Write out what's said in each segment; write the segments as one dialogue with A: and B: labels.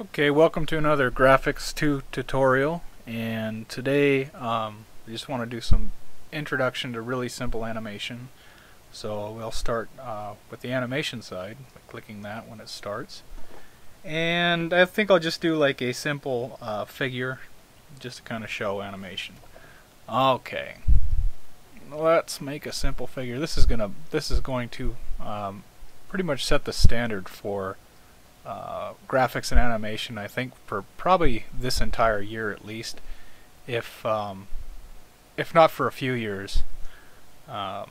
A: Okay, welcome to another GrafX2 tutorial and today um, just want to do some introduction to really simple animation. So we'll start uh, with the animation side by clicking that when it starts. And I think I'll just do like a simple uh, figure just to kind of show animation. Okay, let's make a simple figure. This is gonna this is going to um, pretty much set the standard for uh, graphics and animation, I think, for probably this entire year at least, if um, if not for a few years. Um,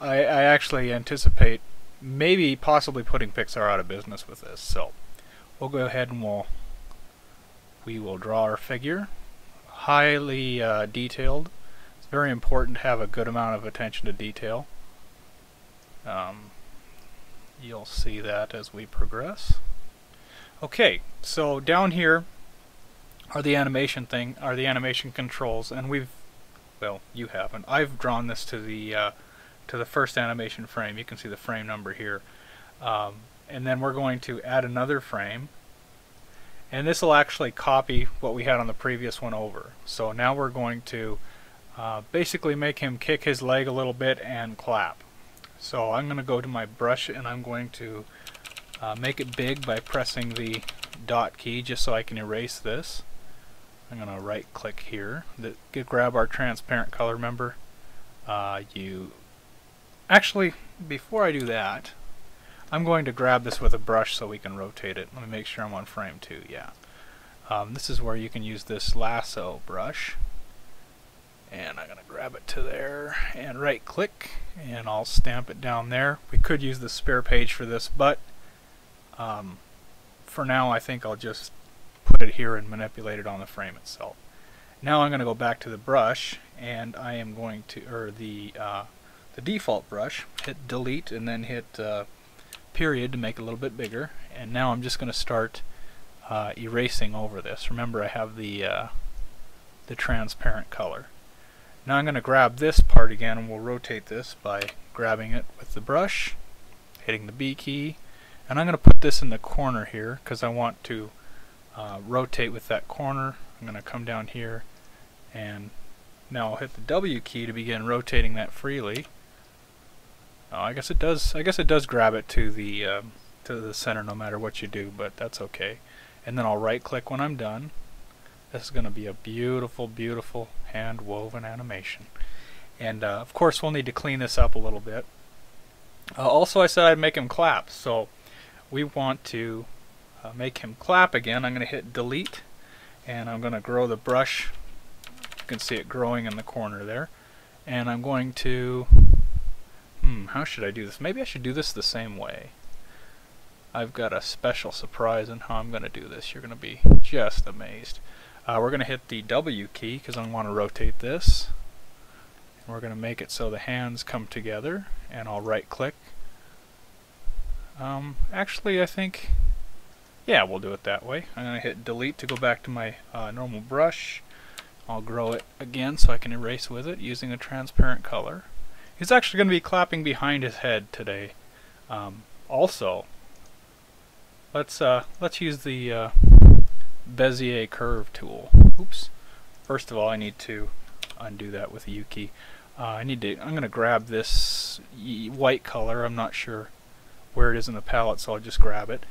A: I, I actually anticipate maybe possibly putting Pixar out of business with this. So we'll go ahead and we'll we will draw our figure, highly uh, detailed. It's very important to have a good amount of attention to detail. Um, you'll see that as we progress. Okay, so down here are the animation thing, are the animation controls, and we've, well, you haven't. I've drawn this to the uh, to the first animation frame. You can see the frame number here, um, and then we're going to add another frame, and this will actually copy what we had on the previous one over. So now we're going to uh, basically make him kick his leg a little bit and clap. So I'm going to go to my brush and I'm going to uh, make it big by pressing the dot key just so I can erase this. I'm going to right click here, the, grab our transparent color member. Uh, you Actually, before I do that, I'm going to grab this with a brush so we can rotate it. Let me make sure I'm on frame 2, yeah. Um, this is where you can use this lasso brush. And I'm going to grab it to there and right click and I'll stamp it down there. We could use the spare page for this, but um, for now, I think I'll just put it here and manipulate it on the frame itself. Now I'm going to go back to the brush, and I am going to, or the uh, the default brush, hit delete, and then hit uh, period to make it a little bit bigger. And now I'm just going to start uh, erasing over this. Remember, I have the uh, the transparent color. Now I'm going to grab this part again, and we'll rotate this by grabbing it with the brush, hitting the B key, and I'm going to put this in the corner here because I want to uh, rotate with that corner. I'm going to come down here and now I'll hit the W key to begin rotating that freely. Oh, I guess it does. I guess it does grab it to the um, to the center no matter what you do, but that's okay. And then I'll right click when I'm done. This is going to be a beautiful, beautiful hand woven animation. And uh, of course, we'll need to clean this up a little bit. Uh, also, I said I'd make him clap, so we want to uh, make him clap again, I'm going to hit delete and I'm going to grow the brush. You can see it growing in the corner there. And I'm going to, hmm, how should I do this? Maybe I should do this the same way. I've got a special surprise in how I'm going to do this. You're going to be just amazed. Uh, we're going to hit the W key because I want to rotate this. And we're going to make it so the hands come together and I'll right click um, actually, I think, yeah, we'll do it that way. I'm going to hit delete to go back to my uh, normal brush. I'll grow it again so I can erase with it using a transparent color. He's actually going to be clapping behind his head today. Um, also, let's uh, let's use the uh, Bezier curve tool. Oops. First of all, I need to undo that with a U key. Uh, I need to. I'm going to grab this white color. I'm not sure where it is in the palette, so I'll just grab it.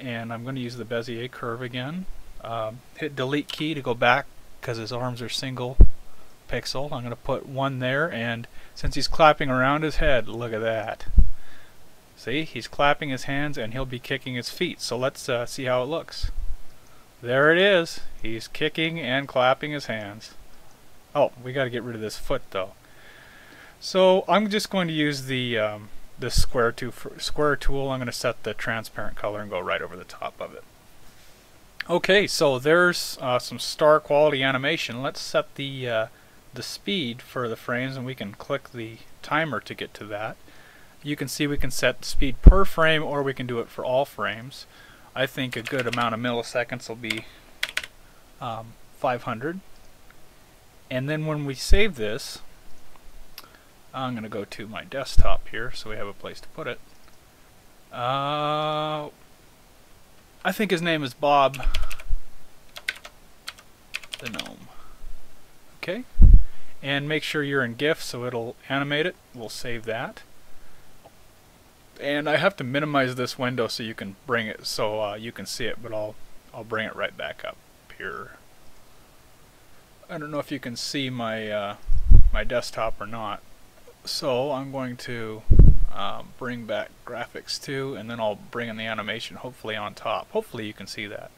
A: And I'm going to use the Bezier curve again. Um, hit delete key to go back because his arms are single pixel. I'm going to put one there, and since he's clapping around his head, look at that. See, he's clapping his hands and he'll be kicking his feet. So let's uh, see how it looks. There it is. He's kicking and clapping his hands. Oh, we got to get rid of this foot though. So I'm just going to use the um, this square, to square tool, I'm going to set the transparent color and go right over the top of it. Okay, so there's uh, some star quality animation. Let's set the uh, the speed for the frames and we can click the timer to get to that. You can see we can set speed per frame or we can do it for all frames. I think a good amount of milliseconds will be um, 500. And then when we save this, I'm going to go to my desktop here so we have a place to put it. Uh, I think his name is Bob the gnome. Okay, and make sure you're in GIF so it'll animate it. We'll save that. And I have to minimize this window so you can bring it so uh, you can see it, but I'll I'll bring it right back up here. I don't know if you can see my uh, my desktop or not. So I'm going to um, bring back GrafX2 and then I'll bring in the animation hopefully on top. Hopefully you can see that.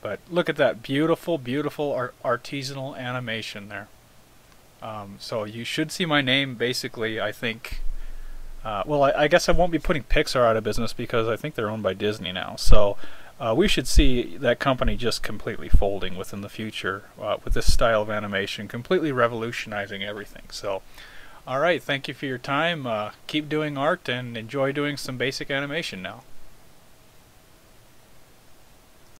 A: But look at that beautiful, beautiful art artisanal animation there. Um, so you should see my name basically, I think, uh, well, I, I, guess I won't be putting Pixar out of business because I think they're owned by Disney now. So uh, we should see that company just completely folding within the future uh, with this style of animation, completely revolutionizing everything. So, all right, thank you for your time. Uh, keep doing art and enjoy doing some basic animation now.